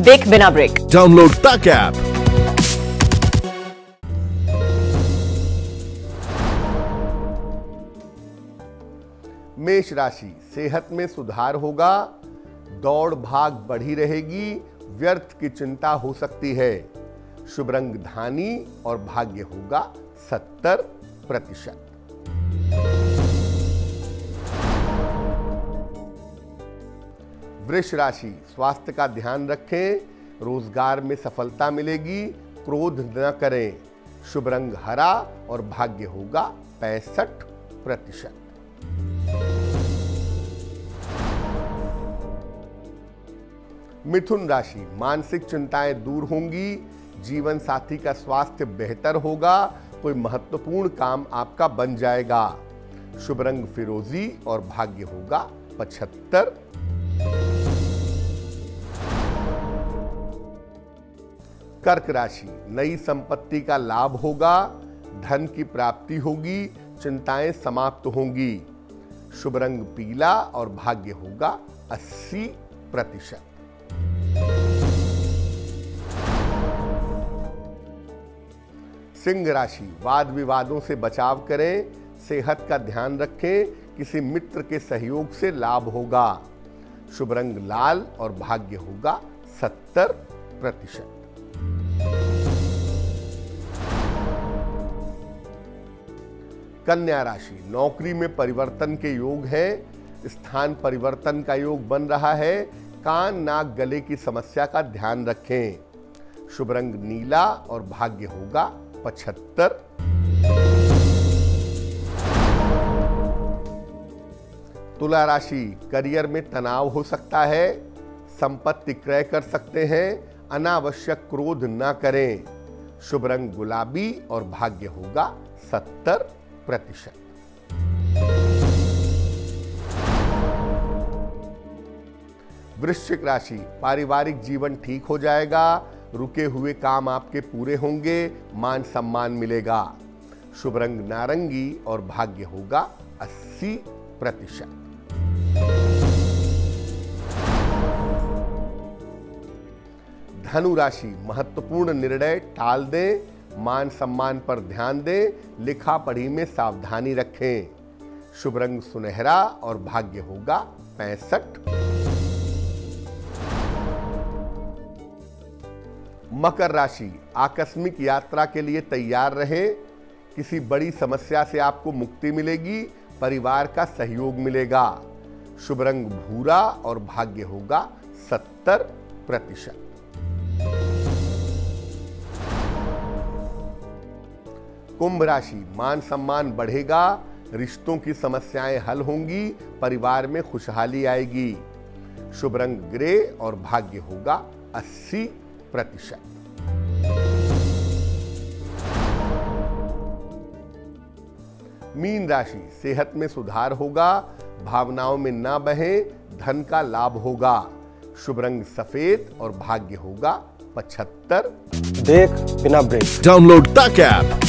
देख बिना break. Download Tak app. मेष राशि सेहत में सुधार होगा दौड़ भाग बढ़ी रहेगी व्यर्थ की चिंता हो सकती है। शुभ रंग धानी और भाग्य होगा सत्तर प्रतिशत। वृष राशि, स्वास्थ्य का ध्यान रखें, रोज़गार में सफलता मिलेगी, क्रोध न करें। शुभ रंग हरा और भाग्य होगा पैंसठ प्रतिशत। मिथुन राशि, मानसिक चिंताएँ दूर होंगी, जीवन साथी का स्वास्थ्य बेहतर होगा, कोई महत्वपूर्ण काम आपका बन जाएगा। शुभ रंग फिरोजी और भाग्य होगा पचहत्तर। कर्क राशि, नई संपत्ति का लाभ होगा, धन की प्राप्ति होगी, चिंताएँ समाप्त होंगी। शुभ रंग पीला और भाग्य होगा 80 प्रतिशत। सिंह राशि, वाद विवादों से बचाव करें, सेहत का ध्यान रखें, किसी मित्र के सहयोग से लाभ होगा। शुभ रंग लाल और भाग्य होगा 70 प्रतिशत। कन्या राशि। नौकरी में परिवर्तन के योग है, स्थान परिवर्तन का योग बन रहा है। कान नाक गले की समस्या का ध्यान रखें। शुभ रंग नीला और भाग्य होगा पचहत्तर। तुला राशि, करियर में तनाव हो सकता है। संपत्ति क्रय कर सकते हैं। अनावश्यक क्रोध न करें। शुभ रंग गुलाबी और भाग्य होगा सत्तर। प्रतिशत। वृश्चिक राशि, पारिवारिक जीवन ठीक हो जाएगा, रुके हुए काम आपके पूरे होंगे, मान सम्मान मिलेगा। शुभ रंग नारंगी और भाग्य होगा 80 प्रतिशत। धनु राशि, महत्वपूर्ण निर्णय टाल दें मान सम्मान पर ध्यान दें, लिखा पढ़ी में सावधानी रखें। शुभ रंग सुनहरा और भाग्य होगा पैंसठ। मकर राशि, आकस्मिक यात्रा के लिए तैयार रहें। किसी बड़ी समस्या से आपको मुक्ति मिलेगी, परिवार का सहयोग मिलेगा। शुभ रंग भूरा और भाग्य होगा सत्तर प्रतिशत। कुंभ राशि मान सम्मान बढ़ेगा रिश्तों की समस्याएँ हल होंगी परिवार में खुशहाली आएगी। शुभ रंग ग्रे और भाग्य होगा 80 प्रतिशत। मीन राशि सेहत में सुधार होगा भावनाओं में न बहे धन का लाभ होगा। शुभ रंग सफ़ेद और भाग्य होगा पचहत्तर। देख बिना ब्रेक। Download Tak app.